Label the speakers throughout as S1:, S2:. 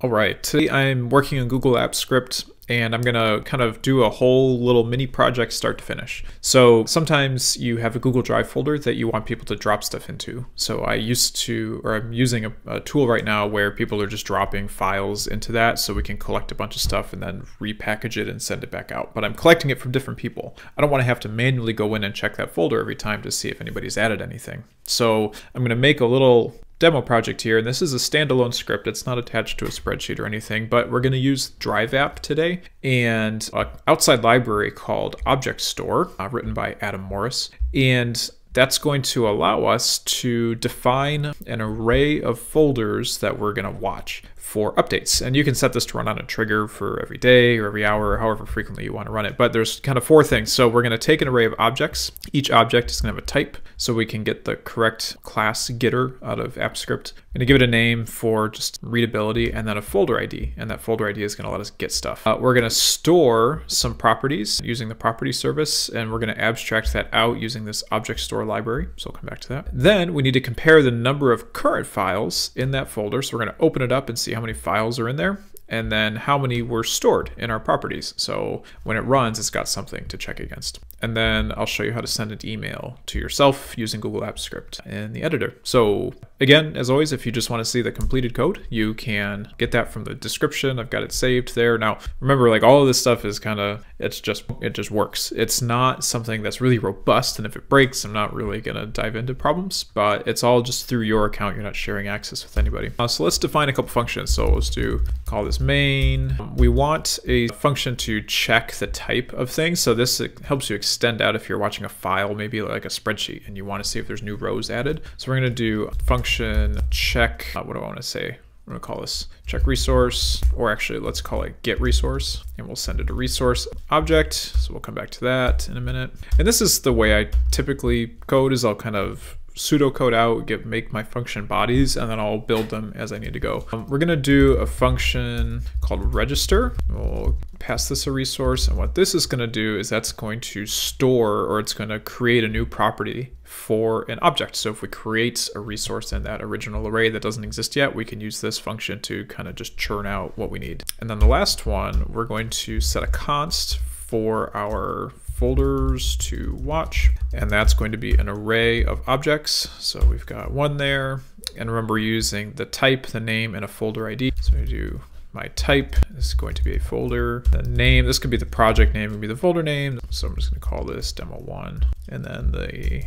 S1: All right, today I'm working on Google Apps Script and I'm gonna kind of do a whole little mini project start to finish. So sometimes you have a Google Drive folder that you want people to drop stuff into. So I used to, or I'm using a, a, tool right now where people are just dropping files into that so we can collect a bunch of stuff and then repackage it and send it back out. But I'm collecting it from different people. I don't wanna have to manually go in and check that folder every time to see if anybody's added anything. So I'm gonna make a little demo project here, and this is a standalone script. It's not attached to a spreadsheet or anything, but we're going to use Drive App today and an outside library called Object Store, uh, written by Adam Morris. And that's going to allow us to define an array of folders that we're going to watch for updates. And you can set this to run on a trigger for every day or every hour or however frequently you want to run it. But there's kind of four things. So we're going to take an array of objects. Each object is going to have a type so we can get the correct class getter out of AppScript. I'm going to give it a name for just readability and then a folder ID. And that folder ID is going to let us get stuff. Uh, we're going to store some properties using the property service and we're going to abstract that out using this object store library. So I'll come back to that. Then we need to compare the number of current files in that folder. So we're going to open it up and see how many files are in there and then how many were stored in our properties. So when it runs, it's got something to check against. And then I'll show you how to send an email to yourself using Google Apps Script in the editor. So again, as always, if you just want to see the completed code, you can get that from the description. I've got it saved there. Now, remember, like all of this stuff is kind of, it's just, it just works. It's not something that's really robust. And if it breaks, I'm not really going to dive into problems, but it's all just through your account. You're not sharing access with anybody. Uh, so let's define a couple functions. So let's do, call this main. We want a function to check the type of things. So this helps you extend out if you're watching a file, maybe like a spreadsheet, and you want to see if there's new rows added. So we're going to do function check, uh, what do I want to say? I'm gonna call this check resource, or actually let's call it get resource, and we'll send it a resource object. So we'll come back to that in a minute. And this is the way I typically code is I'll kind of pseudocode out, get make my function bodies, and then I'll build them as I need to go. Um, we're gonna do a function called register. We'll pass this a resource, and what this is gonna do is that's going to store, or it's gonna create a new property for an object. So if we create a resource in that original array that doesn't exist yet, we can use this function to kind of just churn out what we need. And then the last one, we're going to set a const for our folders to watch, and that's going to be an array of objects. So we've got one there, and remember using the type, the name, and a folder ID. So we do my type is going to be a folder. The name, this could be the project name, could be the folder name. So I'm just gonna call this demo one. And then the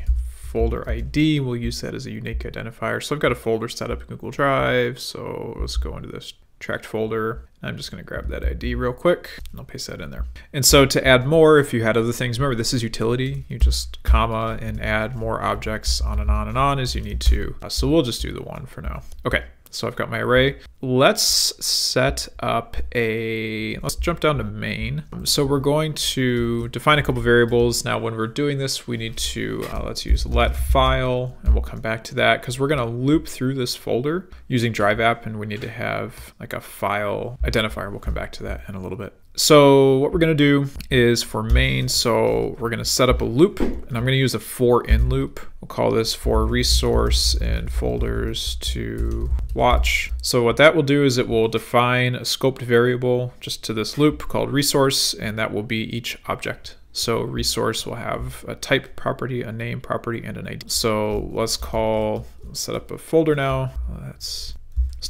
S1: folder ID, we'll use that as a unique identifier. So I've got a folder set up in Google Drive. So let's go into this tracked folder. I'm just going to grab that ID real quick and I'll paste that in there. And so to add more, if you had other things, remember this is utility. You just comma and add more objects on and on and on as you need to. Uh, so we'll just do the one for now. Okay, so I've got my array. Let's set up a, let's jump down to main. So we're going to define a couple variables. Now when we're doing this, we need to, uh, let's use let file, and we'll come back to that because we're gonna loop through this folder using Drive App and we need to have like a file identifier. We'll come back to that in a little bit. So what we're gonna do is for main, so we're gonna set up a loop and I'm gonna use a for in loop. We'll call this for resource and folders to watch. So what that will do is it will define a scoped variable just to this loop called resource and that will be each object. So resource will have a type property, a name property, and an ID. So let's call, set up a folder now. Let's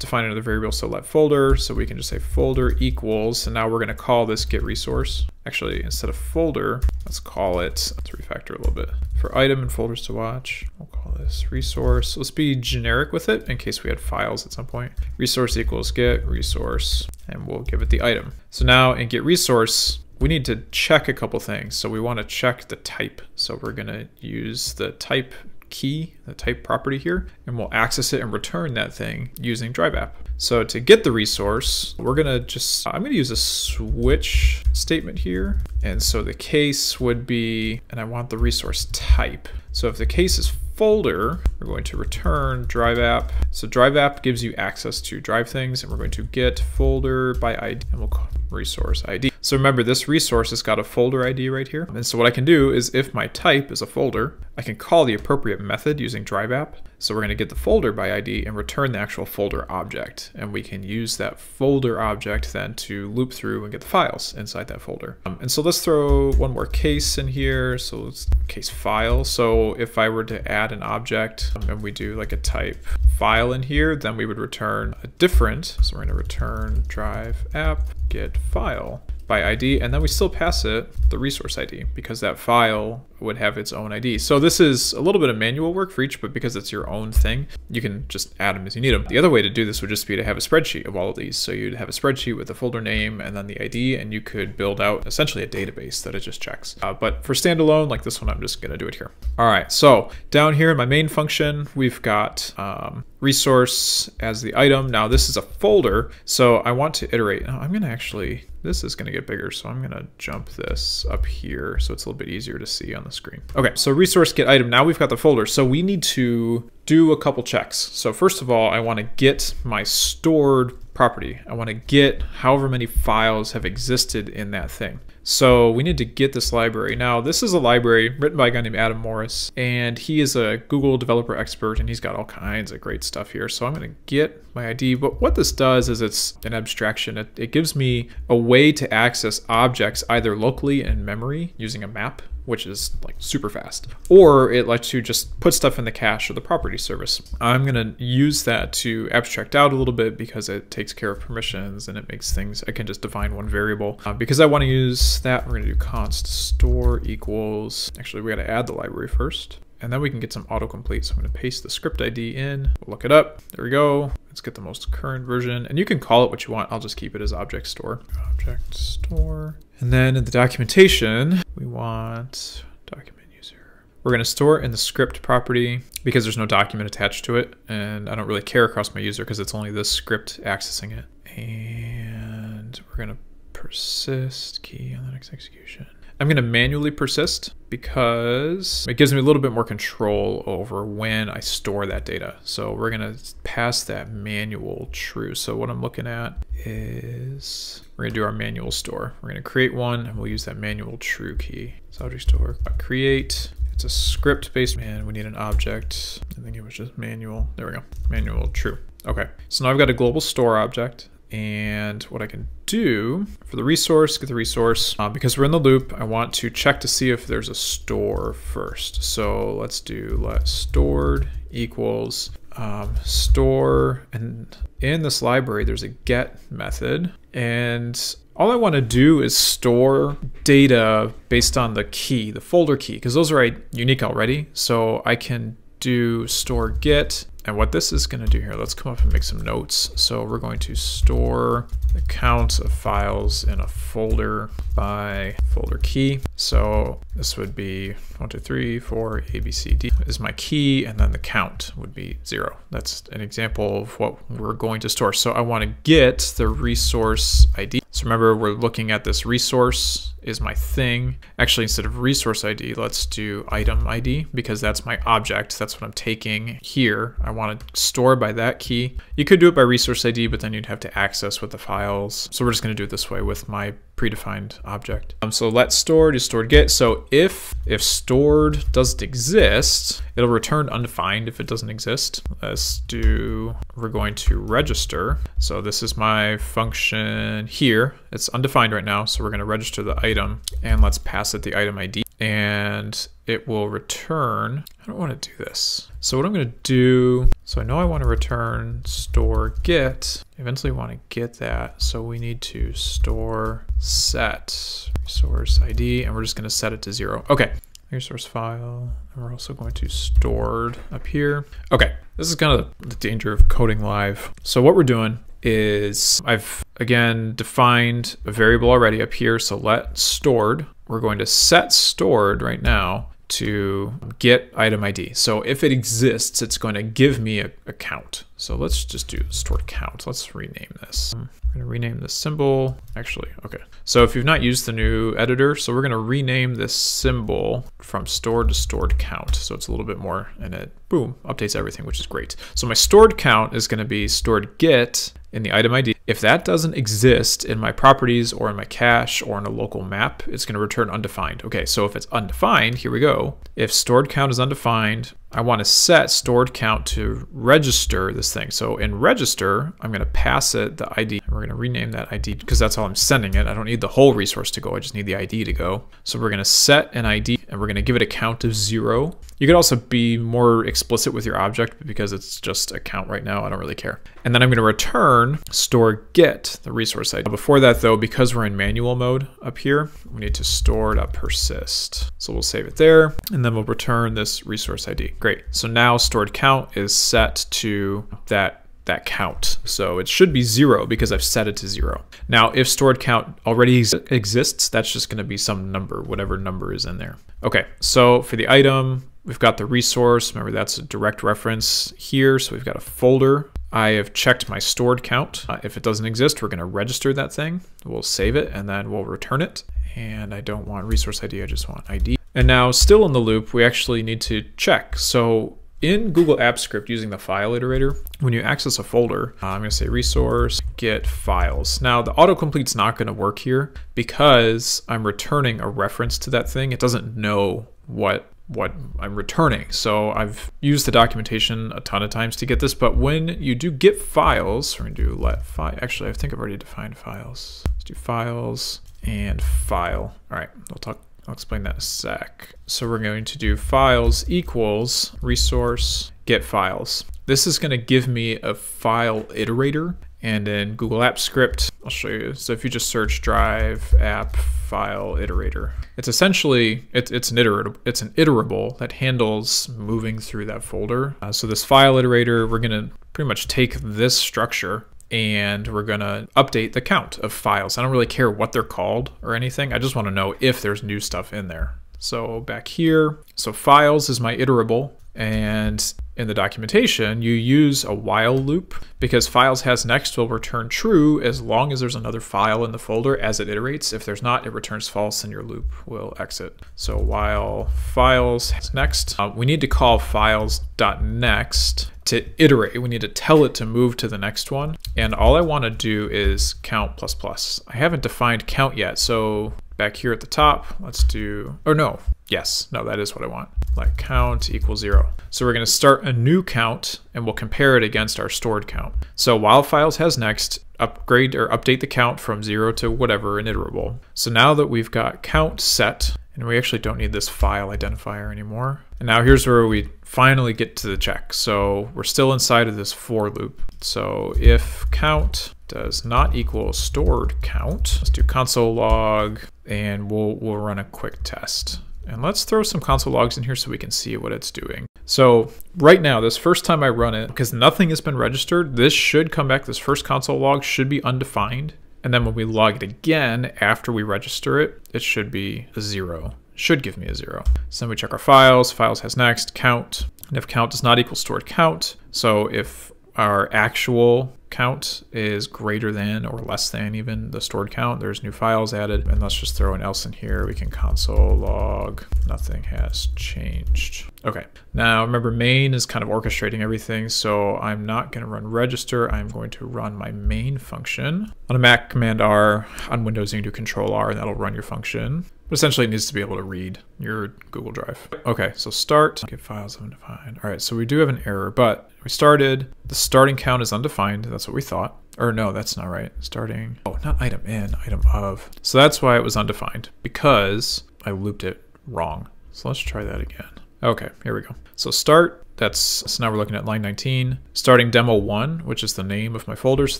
S1: define another variable, so let folder, so we can just say folder equals, and now we're gonna call this get resource. Actually, instead of folder, let's call it, let's refactor a little bit. For item and folders to watch, we'll call this resource. Let's be generic with it in case we had files at some point. Resource equals get resource, and we'll give it the item. So now in get resource, we need to check a couple things. So we want to check the type. So we're going to use the type key, the type property here, and we'll access it and return that thing using Drive App. So to get the resource, we're gonna just, I'm gonna use a switch statement here. And so the case would be, and I want the resource type. So if the case is folder, we're going to return drive app. So drive app gives you access to drive things and we're going to get folder by ID and we'll resource ID. So remember this resource has got a folder ID right here. And so what I can do is if my type is a folder, I can call the appropriate method using DriveApp. So we're going to get the folder by ID and return the actual folder object. And we can use that folder object then to loop through and get the files inside that folder. Um, and so let's throw one more case in here. So let's case file. So if I were to add an object um, and we do like a type file in here, then we would return a different. So we're going to return drive app get file by ID, and then we still pass it the resource ID because that file would have its own ID. So this is a little bit of manual work for each, but because it's your own thing, you can just add them as you need them. The other way to do this would just be to have a spreadsheet of all of these. So you'd have a spreadsheet with the folder name and then the ID, and you could build out essentially a database that it just checks. Uh, but for standalone, like this one, I'm just gonna do it here. All right, so down here in my main function, we've got um, resource as the item. Now this is a folder, so I want to iterate. Now, I'm gonna actually this is going to get bigger, so I'm going to jump this up here so it's a little bit easier to see on the screen. Okay, so resource get item. Now we've got the folder. So we need to do a couple checks. So first of all, I want to get my stored property. I want to get however many files have existed in that thing. So we need to get this library. Now, this is a library written by a guy named Adam Morris, and he is a Google developer expert, and he's got all kinds of great stuff here. So I'm going to get my ID. But what this does is it's an abstraction. It, it gives me a way to access objects either locally in memory using a map which is like super fast. Or it lets you just put stuff in the cache or the property service. I'm gonna use that to abstract out a little bit because it takes care of permissions and it makes things, I can just define one variable. Uh, because I wanna use that, we're gonna do const store equals, actually we gotta add the library first. And then we can get some autocomplete. So I'm to paste the script ID in, we'll look it up. There we go. Let's get the most current version. And you can call it what you want. I'll just keep it as object store. Object store. And then in the documentation, we want document user. We're going to store it in the script property because there's no document attached to it. And I don't really care across my user because it's only this script accessing it. And we're going to persist key on the next execution. I'm going to manually persist because it gives me a little bit more control over when I store that data. So we're going to pass that manual true. So what I'm looking at is we're to do our manual store. We're to create one and we'll use that manual true key. So object store create. It's a script based and we need an object. I think it was just manual. There we go. Manual true. Okay. So now I've got a global store object and what I can do for the resource, get the resource, uh, because we're in the loop, I want to check to see if there's a store first. So let's do let stored equals um, store, and in this library, there's a get method. And all I want to do is store data based on the key, the folder key, because those are unique already. So I can do store get and what this is going to do here, let's come up and make some notes. So we're going to store the count of files in a folder by folder key. So this would be one, two, three, four, A, B, C, D is my key, and then the count would be zero. That's an example of what we're going to store. So I want to get the resource ID. So remember, we're looking at this resource is my thing. Actually, instead of resource ID, let's do item ID because that's my object. That's what I'm taking here. I want to store by that key. You could do it by resource ID, but then you'd have to access with the files. So we're just going to do it this way with my predefined object. Um, so let stored is stored get. So if if stored doesn't exist, it'll return undefined if it doesn't exist. Let's do, we're going to register. So this is my function here. It's undefined right now. So we're going to register the item and let's pass it the item ID and it will return, I don't want to do this. So what I'm going to do, so I know I want to return store get, eventually want to get that. So we need to store set resource ID and we're just going to set it to zero. Okay, resource file. And we're also going to stored up here. Okay, this is kind of the danger of coding live. So what we're doing is I've again defined a variable already up here. So let stored, we're going to set stored right now to get item ID. So if it exists, it's going to give me a, a count. So let's just do stored count. Let's rename this. I'm going to rename this symbol. Actually, okay. So if you've not used the new editor, so we're going to rename this symbol from stored to stored count. So it's a little bit more and it, boom, updates everything, which is great. So my stored count is going to be stored get in the item ID If that doesn't exist in my properties or in my cache or in a local map, it's going to return undefined. Okay, so if it's undefined, here we go. If stored count is undefined, I want to set stored count to register this thing. So in register, I'm going to pass it the ID. We're going to rename that ID because that's all I'm sending it. I don't need the whole resource to go. I just need the ID to go. So we're going to set an ID and we're going to give it a count of zero. You could also be more explicit with your object because it's just a count right now. I don't really care. And then I'm going to return store get the resource ID. Before that though, because we're in manual mode up here, we need to store.persist. So we'll save it there and then we'll return this resource ID. Great. So now stored count is set to that that count. So it should be zero because I've set it to zero. Now, if stored count already ex exists, that's just gonna be some number, whatever number is in there. Okay, so for the item, we've got the resource. Remember that's a direct reference here. So we've got a folder. I have checked my stored count. Uh, if it doesn't exist, we're gonna register that thing. We'll save it and then we'll return it. And I don't want resource ID, I just want ID. And now still in the loop, we actually need to check. So in Google Apps Script using the file iterator, when you access a folder, uh, I'm going to say resource get files. Now the autocomplete's not going to work here because I'm returning a reference to that thing. It doesn't know what what I'm returning. So I've used the documentation a ton of times to get this, but when you do get files, we're to do let file. Actually, I think I've already defined files. Let's do files and file. All right, we'll talk I'll explain that in a sec. So we're going to do files equals resource get files. This is going to give me a file iterator and in Google Apps Script, I'll show you. So if you just search drive app file iterator, it's essentially, it, it's, an iterable, it's an iterable that handles moving through that folder. Uh, so this file iterator, we're going to pretty much take this structure and we're gonna update the count of files. I don't really care what they're called or anything. I just wanna know if there's new stuff in there. So back here, so files is my iterable and in the documentation, you use a while loop because files has next will return true as long as there's another file in the folder as it iterates. If there's not, it returns false and your loop will exit. So while files has next, uh, we need to call files.next to iterate. We need to tell it to move to the next one. And all I want to do is count plus plus. I haven't defined count yet. So back here at the top, let's do, or no, yes, no, that is what I want. Let count equals zero. So we're going to start a new count and we'll compare it against our stored count. So while files has next, upgrade or update the count from zero to whatever an iterable. So now that we've got count set, and we actually don't need this file identifier anymore. And now here's where we finally get to the check. So we're still inside of this for loop. So if count does not equal stored count, let's do console log and we'll, we'll run a quick test. And let's throw some console logs in here so we can see what it's doing. So right now, this first time I run it, because nothing has been registered, this should come back, this first console log should be undefined. And then when we log it again after we register it, it should be a zero. Should give me a zero. So then we check our files. Files has next count. And if count does not equal stored count, so if our actual count is greater than or less than even the stored count. There's new files added. And let's just throw an else in here. We can console log, nothing has changed. Okay, now remember main is kind of orchestrating everything. So I'm not gonna run register. I'm going to run my main function. On a Mac, Command R. On Windows, you can do Control R and that'll run your function. But essentially it needs to be able to read your Google Drive. Okay, so start, get files undefined. All right, so we do have an error, but we started, the starting count is undefined. That's what we thought. Or no, that's not right. Starting, oh, not item in, item of. So that's why it was undefined because I looped it wrong. So let's try that again. Okay, here we go. So start, that's, so now we're looking at line 19. Starting demo one, which is the name of my folder, so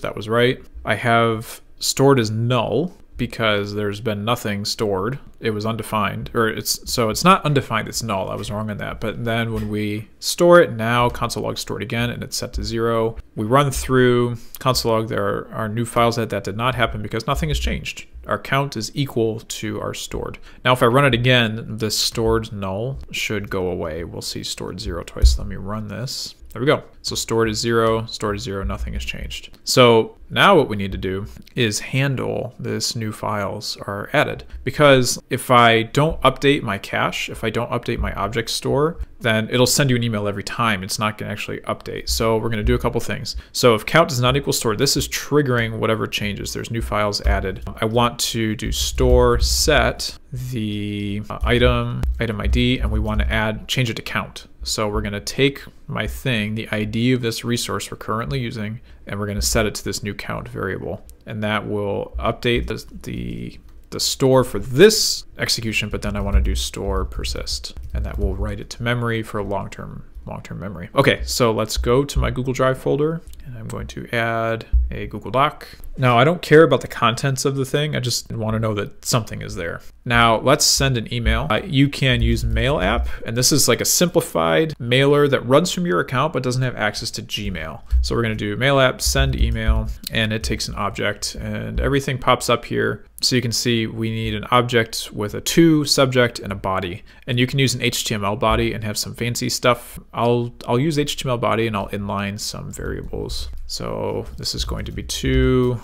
S1: that was right. I have stored as null, because there's been nothing stored. It was undefined, or it's so it's not undefined. It's null. I was wrong on that. But then when we store it now, console log stored again, and it's set to zero. We run through console log. There are, are new files that that did not happen because nothing has changed. Our count is equal to our stored. Now, if I run it again, this stored null should go away. We'll see stored zero twice. Let me run this. There we go. So store to zero, store to zero, nothing has changed. So now what we need to do is handle this new files are added. Because if I don't update my cache, if I don't update my object store, then it'll send you an email every time. It's not gonna actually update. So we're gonna do a couple things. So if count does not equal store, this is triggering whatever changes. There's new files added. I want to do store set the uh, item, item ID, and we wanna add, change it to count. So we're going to take my thing, the ID of this resource we're currently using, and we're going to set it to this new count variable. And that will update the, the, the store for this execution, but then I want to do store persist. And that will write it to memory for long-term long-term memory. Okay, so let's go to my Google Drive folder and I'm going to add a Google Doc. Now, I don't care about the contents of the thing. I just want to know that something is there. Now, let's send an email. Uh, you can use Mail app, and this is like a simplified mailer that runs from your account but doesn't have access to Gmail. So we're going to do Mail app, send email, and it takes an object, and everything pops up here. So you can see we need an object with a to, subject, and a body. And you can use an HTML body and have some fancy stuff. I'll, I'll use HTML body and I'll inline some variables. So this is going to be to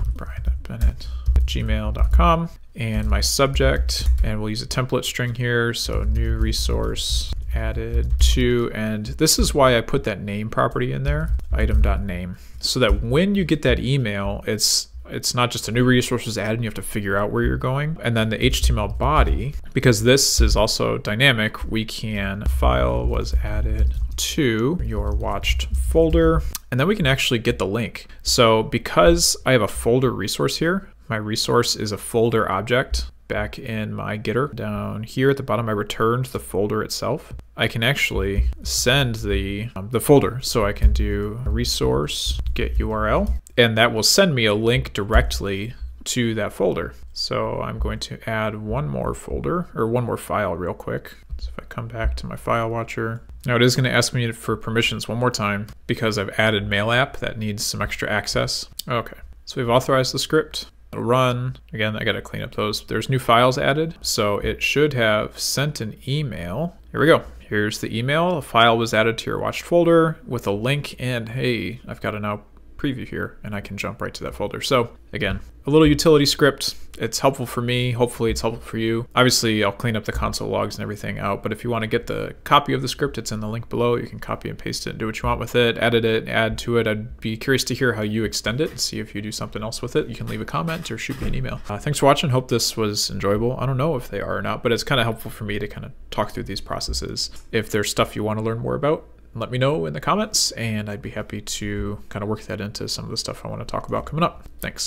S1: at gmail.com and my subject, and we'll use a template string here. So new resource added to, and this is why I put that name property in there, item.name, so that when you get that email, it's it's not just a new resource was added you have to figure out where you're going. And then the HTML body, because this is also dynamic, we can file was added to your watched folder, and then we can actually get the link. So because I have a folder resource here, my resource is a folder object back in my getter. Down here at the bottom, I returned the folder itself. I can actually send the, um, the folder. So I can do resource get URL, and that will send me a link directly to that folder. So I'm going to add one more folder or one more file real quick. So if I come back to my file watcher, now it is going to ask me for permissions one more time because I've added mail app that needs some extra access. Okay, so we've authorized the script. It'll run. Again, I got to clean up those. There's new files added, so it should have sent an email. Here we go. Here's the email. A file was added to your watched folder with a link, and hey, I've got to now preview here and I can jump right to that folder. So again, a little utility script. It's helpful for me. Hopefully it's helpful for you. Obviously I'll clean up the console logs and everything out, but if you want to get the copy of the script, it's in the link below. You can copy and paste it and do what you want with it, edit it, add to it. I'd be curious to hear how you extend it, and see if you do something else with it. You can leave a comment or shoot me an email. Uh, thanks for watching. Hope this was enjoyable. I don't know if they are or not, but it's kind of helpful for me to kind of talk through these processes. If there's stuff you want to learn more about, let me know in the comments and I'd be happy to kind of work that into some of the stuff I want to talk about coming up. Thanks.